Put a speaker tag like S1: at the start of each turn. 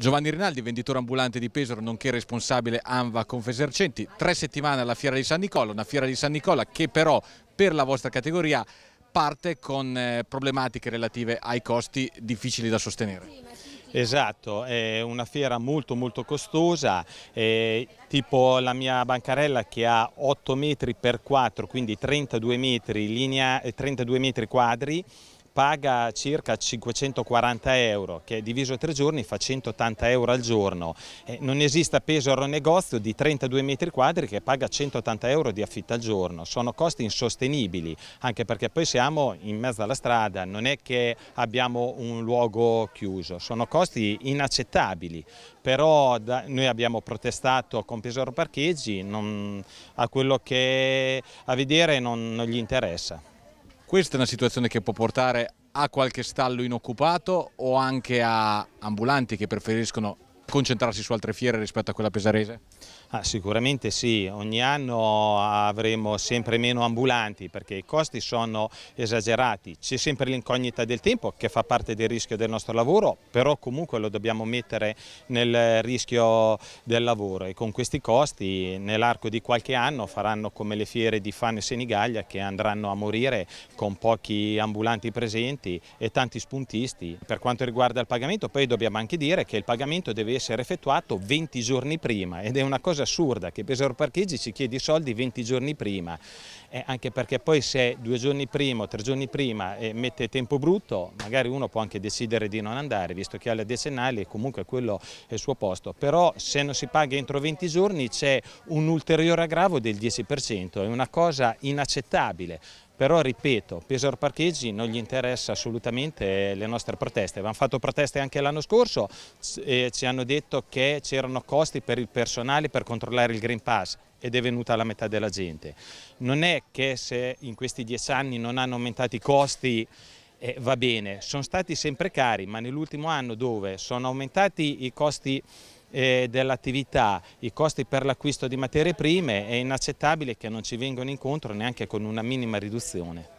S1: Giovanni Rinaldi, venditore ambulante di Pesaro, nonché responsabile ANVA Confesercenti. Tre settimane alla Fiera di San Nicola, una Fiera di San Nicola che però per la vostra categoria parte con eh, problematiche relative ai costi difficili da sostenere.
S2: Esatto, è una fiera molto molto costosa, tipo la mia bancarella che ha 8 metri per 4, quindi 32 metri, linea, 32 metri quadri, paga circa 540 euro, che diviso tre giorni fa 180 euro al giorno. Eh, non esiste a Pesaro un negozio di 32 metri quadri che paga 180 euro di affitto al giorno. Sono costi insostenibili, anche perché poi siamo in mezzo alla strada, non è che abbiamo un luogo chiuso, sono costi inaccettabili. Però da, noi abbiamo protestato con Pesaro Parcheggi, non, a quello che a vedere non, non gli interessa.
S1: Questa è una situazione che può portare a qualche stallo inoccupato o anche a ambulanti che preferiscono concentrarsi su altre fiere rispetto a quella pesarese?
S2: Ah, sicuramente sì, ogni anno avremo sempre meno ambulanti perché i costi sono esagerati, c'è sempre l'incognita del tempo che fa parte del rischio del nostro lavoro, però comunque lo dobbiamo mettere nel rischio del lavoro e con questi costi nell'arco di qualche anno faranno come le fiere di Fano e Senigallia che andranno a morire con pochi ambulanti presenti e tanti spuntisti. Per quanto riguarda il pagamento poi dobbiamo anche dire che il pagamento deve essere effettuato 20 giorni prima. Ed è una cosa assurda che Pesaro Parcheggi ci chiede i soldi 20 giorni prima, eh, anche perché poi se due giorni prima o tre giorni prima eh, mette tempo brutto, magari uno può anche decidere di non andare, visto che ha le decennali e comunque quello è il suo posto, però se non si paga entro 20 giorni c'è un ulteriore aggravo del 10%, è una cosa inaccettabile. Però ripeto, Pesaro Parcheggi non gli interessa assolutamente le nostre proteste, avevamo fatto proteste anche l'anno scorso e ci hanno detto che c'erano costi per il personale per controllare il Green Pass ed è venuta la metà della gente. Non è che se in questi dieci anni non hanno aumentato i costi eh, va bene, sono stati sempre cari, ma nell'ultimo anno dove sono aumentati i costi eh, dell'attività, i costi per l'acquisto di materie prime, è inaccettabile che non ci vengano incontro neanche con una minima riduzione.